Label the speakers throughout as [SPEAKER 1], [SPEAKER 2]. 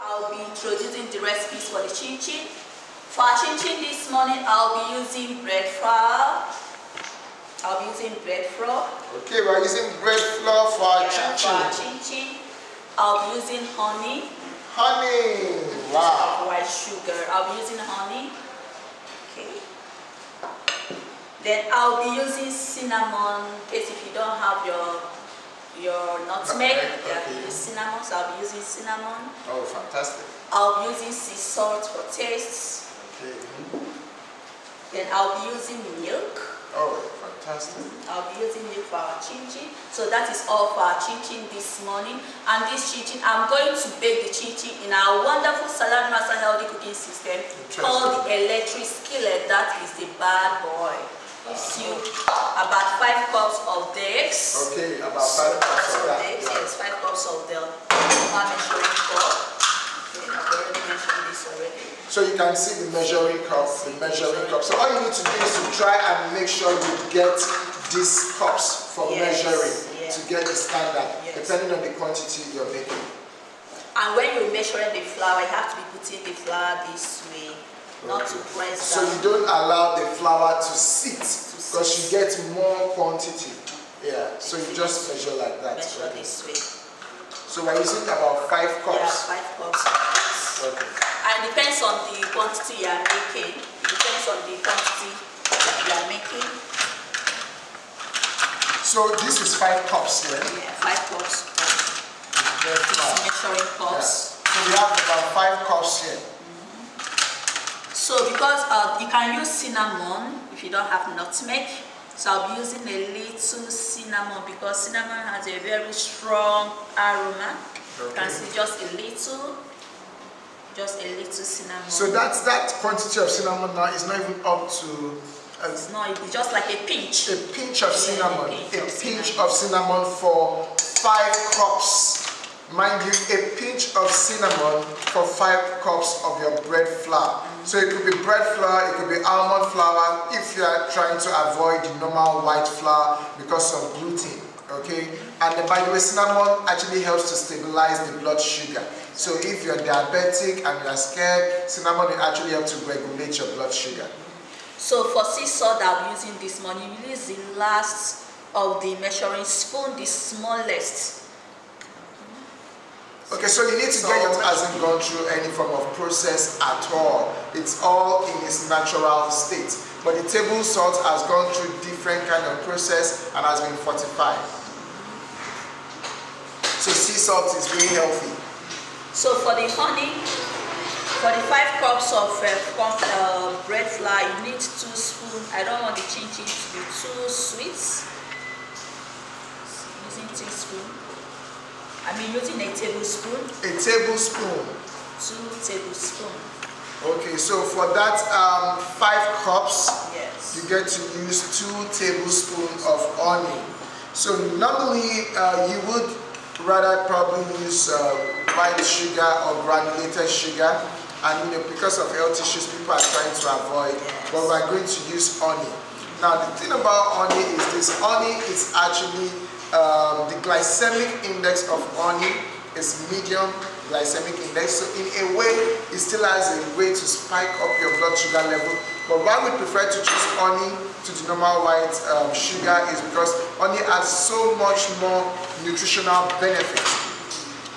[SPEAKER 1] I'll be introducing the recipes for the chin chin. For our chin chin this morning, I'll be using bread flour. I'll be using bread flour.
[SPEAKER 2] Okay, we're using bread flour for our
[SPEAKER 1] Yeah,
[SPEAKER 2] chin
[SPEAKER 1] for our
[SPEAKER 2] chin.
[SPEAKER 1] chin chin. I'll be using honey.
[SPEAKER 2] Honey, wow.
[SPEAKER 1] White sugar. I'll be using honey. Okay. Then I'll be using cinnamon. In case if you don't have your your nutmeg,
[SPEAKER 2] Nutmeg,
[SPEAKER 1] yeah,
[SPEAKER 2] okay.
[SPEAKER 1] use cinnamon. So I'll be using cinnamon.
[SPEAKER 2] Oh, fantastic.
[SPEAKER 1] I'll be using sea salt for taste.
[SPEAKER 2] Okay.
[SPEAKER 1] Then I'll be using milk.
[SPEAKER 2] Oh, fantastic.
[SPEAKER 1] I'll be using milk for our chin chin. So that is all for our chin chin this morning. And this chin chin, I'm going to bake the chin chin in our wonderful Saladmaster Healthy Cooking System called the electric skillet. That is the bad boy. Gives you about five cups of eggs.
[SPEAKER 2] Okay, about five cups of that.
[SPEAKER 1] Eggs,
[SPEAKER 2] Yeah.
[SPEAKER 1] yes, five cups of the one measuring cup. Okay, I've already mentioned this already.
[SPEAKER 2] So you can see the measuring cup, the measuring cup. So all you need to do is to try and make sure you get these cups for
[SPEAKER 1] Yes,
[SPEAKER 2] measuring
[SPEAKER 1] yes.
[SPEAKER 2] to get the standard,
[SPEAKER 1] Yes.
[SPEAKER 2] depending on the quantity you're making.
[SPEAKER 1] And when you're measuring the flour, you have to be putting the flour this way, not to press
[SPEAKER 2] So
[SPEAKER 1] down.
[SPEAKER 2] you don't allow the flour to sit because you get more quantity. Yeah, so you just measure like that.
[SPEAKER 1] measure
[SPEAKER 2] Okay.
[SPEAKER 1] this way.
[SPEAKER 2] So we're using about five
[SPEAKER 1] Yeah,
[SPEAKER 2] cups.
[SPEAKER 1] five cups.
[SPEAKER 2] Okay.
[SPEAKER 1] And it depends on the quantity you are making. It depends on the quantity you are making.
[SPEAKER 2] So this is five cups here.
[SPEAKER 1] Yeah, five cups of
[SPEAKER 2] Very
[SPEAKER 1] these measuring
[SPEAKER 2] Yeah.
[SPEAKER 1] cups.
[SPEAKER 2] So we have about five cups here.
[SPEAKER 1] So because uh, you can use cinnamon if you don't have nutmeg. So I'll be using a little cinnamon because cinnamon has a very strong aroma. You can
[SPEAKER 2] Okay.
[SPEAKER 1] see just a little, just a little cinnamon.
[SPEAKER 2] So that's that quantity of cinnamon now is not even up to a,
[SPEAKER 1] it's not, it's just like a pinch.
[SPEAKER 2] a pinch of
[SPEAKER 1] Yeah, a
[SPEAKER 2] cinnamon.
[SPEAKER 1] pinch
[SPEAKER 2] A
[SPEAKER 1] of
[SPEAKER 2] pinch
[SPEAKER 1] cinnamon.
[SPEAKER 2] of cinnamon for five cups. Mind you, a pinch of cinnamon for five cups of your bread flour. So it could be bread flour, it could be almond flour if you are trying to avoid the normal white flour because of gluten. Okay, and then by the way, cinnamon actually helps to stabilize the blood sugar. So if you're diabetic and you're scared, cinnamon will actually help to regulate your blood sugar.
[SPEAKER 1] So for sea that I'm using this morning, use the last of the measuring spoon, the smallest.
[SPEAKER 2] Okay, so you need to get your hasn't gone through any form of process at all. It's all in its natural state. But the table salt has gone through different kind of process and has been fortified. So sea salt is very healthy.
[SPEAKER 1] So for the honey, for the five cups of uh, uh, bread flour, you need two spoons. I don't want the chin chin to be too sweet. Using teaspoon. I mean using a tablespoon,
[SPEAKER 2] A tablespoon.
[SPEAKER 1] two tablespoons.
[SPEAKER 2] Okay, so for that um, five cups,
[SPEAKER 1] Yes.
[SPEAKER 2] you get to use two tablespoons of honey. So normally uh, you would rather probably use uh, white sugar or granulated sugar and you know because of health issues people are trying to avoid but we're going to use honey. Now the thing about honey is this honey is actually um, the glycemic index of honey is medium glycemic index. So in a way, it still has a way to spike up your blood sugar level. But why we prefer to choose honey to the normal white um, sugar is because honey has so much more nutritional benefits.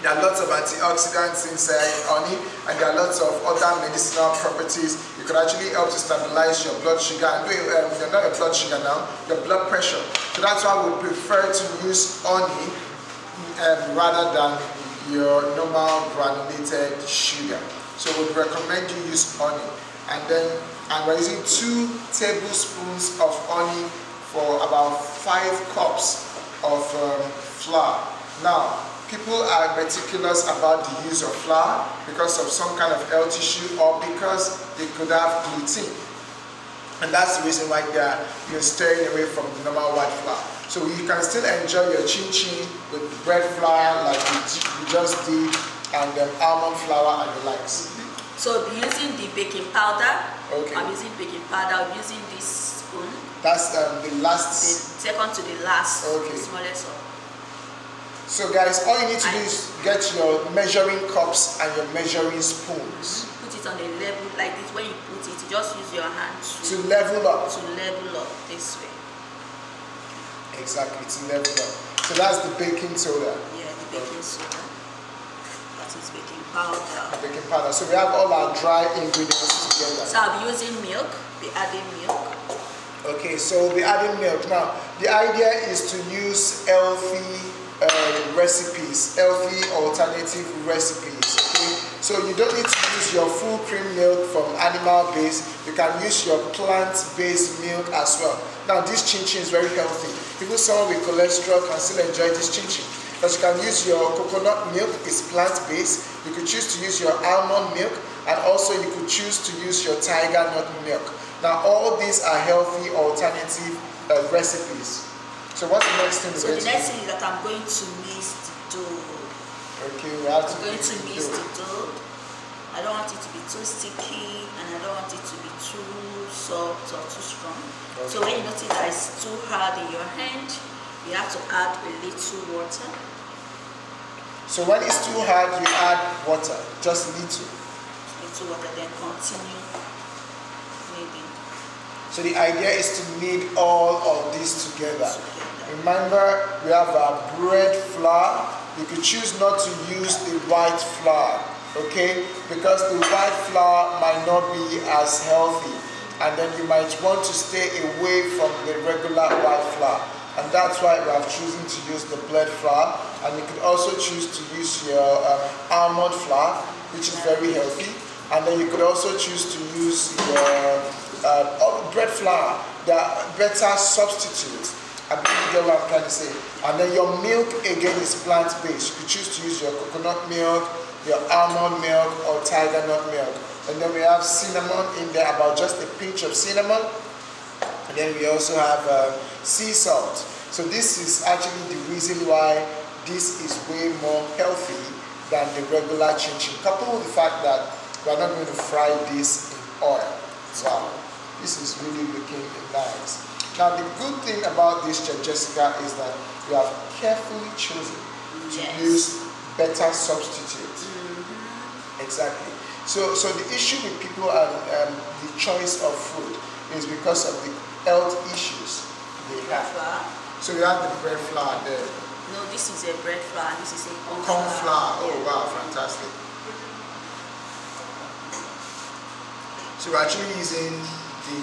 [SPEAKER 2] There are lots of antioxidants inside honey, and there are lots of other medicinal properties. It could actually help to stabilize your blood sugar and um, you're not your blood sugar now, your blood pressure. So that's why we prefer to use honey um, rather than your normal granulated sugar. So we recommend you use honey. And then, and we're using two tablespoons of honey for about five cups of um, flour. Now, people are meticulous about the use of flour because of some kind of health issue or because they could have gluten. And that's the reason why they are you're staying away from the normal white flour. So you can still enjoy your chin chin with bread flour like you, just did and then almond flour and the likes.
[SPEAKER 1] So I'll be using the baking powder.
[SPEAKER 2] Okay.
[SPEAKER 1] I'm using baking powder. I'm using this spoon.
[SPEAKER 2] That's um, the
[SPEAKER 1] The
[SPEAKER 2] last.
[SPEAKER 1] second to the last.
[SPEAKER 2] Okay.
[SPEAKER 1] The smallest one.
[SPEAKER 2] So guys, all you need to do is get your measuring cups and your measuring spoons.
[SPEAKER 1] Put it on a level like this. When you put it, you just use your hand
[SPEAKER 2] to, to level up.
[SPEAKER 1] To level up this way.
[SPEAKER 2] Exactly, to level up. So that's the baking soda.
[SPEAKER 1] Yeah, the baking soda. That is baking powder.
[SPEAKER 2] Baking powder. So we have all our dry ingredients together.
[SPEAKER 1] So I'll be using milk, be adding milk.
[SPEAKER 2] Okay, so we'll be adding milk. Now, the idea is to use healthy uh, recipes, healthy alternative recipes. Okay, so you don't need to use your full cream milk from animal base. You can use your plant-based milk as well. Now, this chin chin is very healthy. People someone with cholesterol can still enjoy this chin chin. Because you can use your coconut milk, it's plant-based. You could choose to use your almond milk, and also you could choose to use your tiger nut milk. Now, all these are healthy alternative uh, recipes. So what's the next thing?
[SPEAKER 1] So the next thing is that I'm going to mix the
[SPEAKER 2] dough. Okay, we have
[SPEAKER 1] I'm to going to mix the dough. I don't want it to be too sticky and I don't want it to be too soft or too strong. Okay. So when you notice that it's too hard in your hand, you have to add a little water.
[SPEAKER 2] So when it's too hard, you add water, just little.
[SPEAKER 1] Little water, then continue kneading.
[SPEAKER 2] So the idea is to knead all together. Remember, we have our bread flour. You could choose not to use the white flour, okay? Because the white flour might not be as healthy. And then you might want to stay away from the regular white flour. And that's why we have chosen to use the bread flour. And you could also choose to use your um, almond flour, which is very healthy. And then you could also choose to use your uh, bread flour, the better substitute I believe you get what I'm trying to say. And then your milk again is plant-based. You could choose to use your coconut milk, your almond milk, or tiger nut milk. And then we have cinnamon in there, about just a pinch of cinnamon. And then we also have uh, sea salt. So this is actually the reason why this is way more healthy than the regular chin chin. Coupled with the fact that we are not going to fry this in oil. Wow, this is really looking nice. Now the good thing about this, Jessica, is that you have carefully chosen to yes. use better substitutes. Mm -hmm. Exactly. So, so the issue with people and um, the choice of food is because of the health issues they have.
[SPEAKER 1] Flour.
[SPEAKER 2] So you have the bread flour there.
[SPEAKER 1] No, this is a bread flour. This is a corn,
[SPEAKER 2] corn flour. flour. Oh yeah. wow, fantastic. So we're actually using the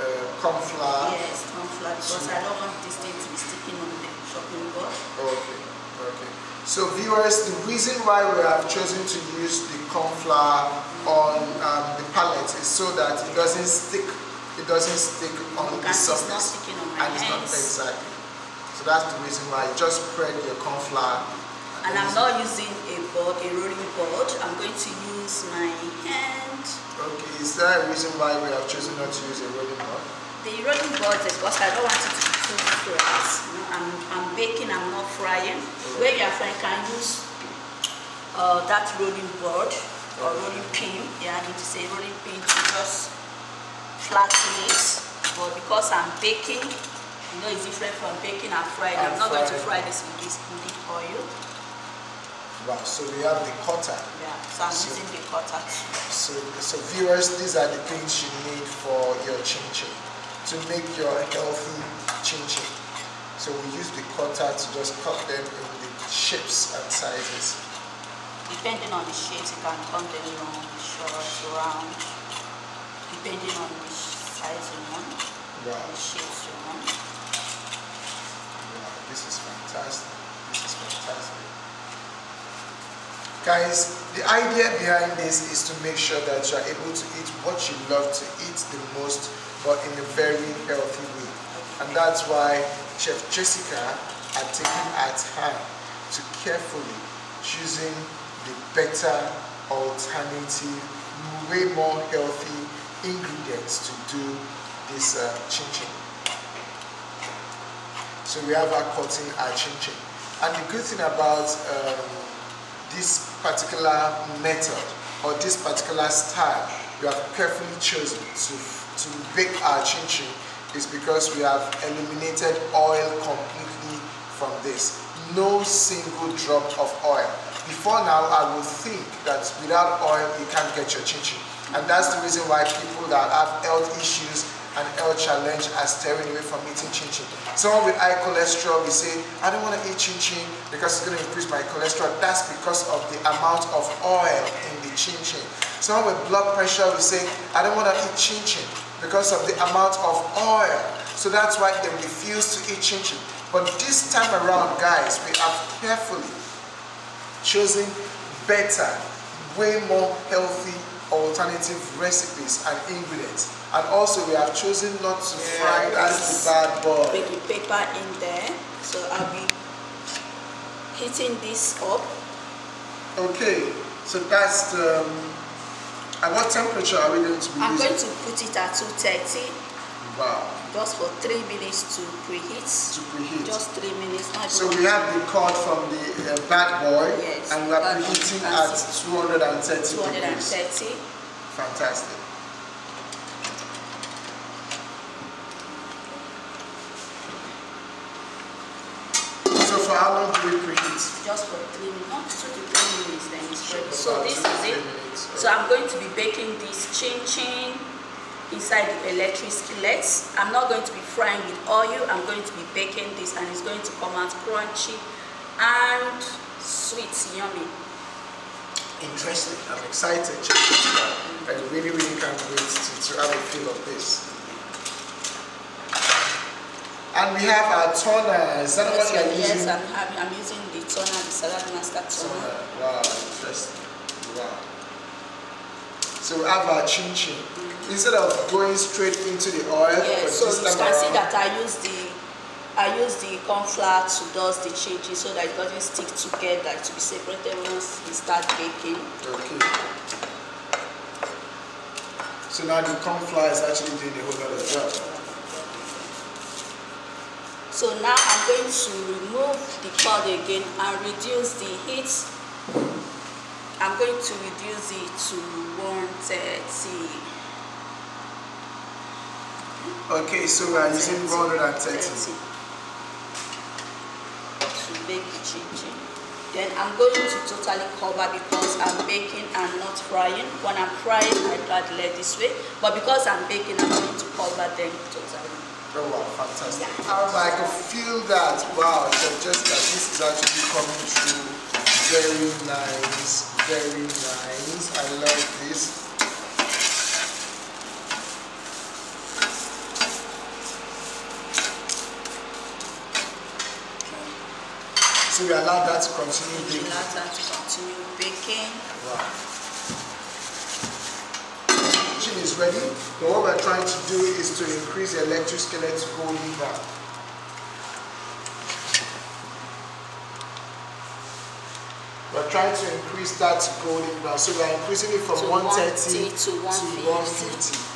[SPEAKER 2] uh, corn flour?
[SPEAKER 1] Yes, corn flour because I don't want this thing to be sticking on the chopping board.
[SPEAKER 2] Okay, okay. So viewers, the reason why we have chosen to use the corn flour on um, the palette is so that it doesn't stick it doesn't stick on
[SPEAKER 1] the
[SPEAKER 2] surface.
[SPEAKER 1] It's not sticking on my
[SPEAKER 2] and
[SPEAKER 1] hands.
[SPEAKER 2] Not, exactly. So that's the reason why you just spread your corn flour.
[SPEAKER 1] And, and I'm not using a board, a rolling board. I'm going to use my hand
[SPEAKER 2] Okay, is there a reason why we have chosen not to use a rolling board?
[SPEAKER 1] The rolling board is because I don't want it to be too flat. I'm, I'm baking, I'm not frying. Okay. When you are frying, can use uh, that rolling board or rolling pin. Yeah, I need to say rolling pin to just flatten it. But because I'm baking, you know it's different from baking and frying. I'm, I'm not frying. going to fry this in this oil.
[SPEAKER 2] Wow, so we have the cutter.
[SPEAKER 1] Yeah, so I'm so, using the cutter.
[SPEAKER 2] So, so viewers, these are the things you need for your chin chin to make your healthy chin chin. So we use the cutter to just cut them in the shapes and sizes.
[SPEAKER 1] Depending on the shapes, you can cut them long, short, round, depending on the size you want, wow. the shapes you want.
[SPEAKER 2] Wow, this is fantastic. This is fantastic. Guys, the idea behind this is to make sure that you are able to eat what you love to eat the most, but in a very healthy way. And that's why Chef Jessica had taken her time to carefully choosing the better alternative, way more healthy ingredients to do this uh, chin chin. So we have our cutting our chin chin. And the good thing about um, this particular method or this particular style we have carefully chosen to, to bake our chin chin is because we have eliminated oil completely from this. no single drop of oil. Before now, I would think that without oil, you can't get your chin chin. And that's the reason why people that have health issues and health challenge are steering away from eating chin chin. Someone with high cholesterol, we say, I don't want to eat chin chin because it's going to increase my cholesterol. That's because of the amount of oil in the chin chin. Someone with blood pressure, we say, I don't want to eat chin chin because of the amount of oil. So that's why they refuse to eat chin chin. But this time around, guys, we have carefully chosen better, way more healthy alternative recipes and ingredients. And also we have chosen not to yeah, fry as the bad boy.
[SPEAKER 1] Baking paper in there. So I'll be heating this up.
[SPEAKER 2] Okay, so that's the, um, at what temperature are we going to be
[SPEAKER 1] I'm
[SPEAKER 2] using?
[SPEAKER 1] going to put it at 230.
[SPEAKER 2] Wow
[SPEAKER 1] just for three minutes to preheat.
[SPEAKER 2] To preheat.
[SPEAKER 1] Just three minutes.
[SPEAKER 2] so we have the cord from the uh, bad boy, yes, and we are preheating at 230
[SPEAKER 1] 230.
[SPEAKER 2] Fantastic. So for how long do we preheat?
[SPEAKER 1] Just for three minutes, not two to three minutes, then it's ready. So this is it. So I'm going to be baking this chin chin inside the electric skillet. I'm not going to be frying with oil. I'm going to be baking this and it's going to come out crunchy and sweet, yummy.
[SPEAKER 2] Interesting. I'm excited. I really, really can't wait to, to have a feel of this. And we have our toner. Is that yes, what you're
[SPEAKER 1] using?
[SPEAKER 2] Yes,
[SPEAKER 1] I'm, I'm using the Saladmaster toner. toner.
[SPEAKER 2] Wow, interesting. Wow. So we have our chin chin. Mm -hmm instead of going straight into the oil.
[SPEAKER 1] Yes, so you can around, see that I use the I use the corn flour to dust the changes so that it doesn't stick together to be separated once we start baking.
[SPEAKER 2] Okay. So now the corn flour is actually doing the whole lot of job.
[SPEAKER 1] So now I'm going to remove the cord again and reduce the heat. I'm going to reduce it to 130.
[SPEAKER 2] Okay, so we are using 130.
[SPEAKER 1] To bake the chinchin. Then I'm going to totally cover because I'm baking and not frying. When I'm frying, I to let this way. But because I'm baking, I'm going to cover them totally.
[SPEAKER 2] Oh wow, fantastic. Yeah. I can feel that. Wow, just that this is actually coming through very nice, very nice. I love this. So we allow that to continue baking.
[SPEAKER 1] Allow that to continue baking.
[SPEAKER 2] Wow. Is ready. But what we're trying to do is to increase the electric skillet to golden brown. We're trying to increase that to golden brown. So we're increasing it from to 130
[SPEAKER 1] to 150. To 150.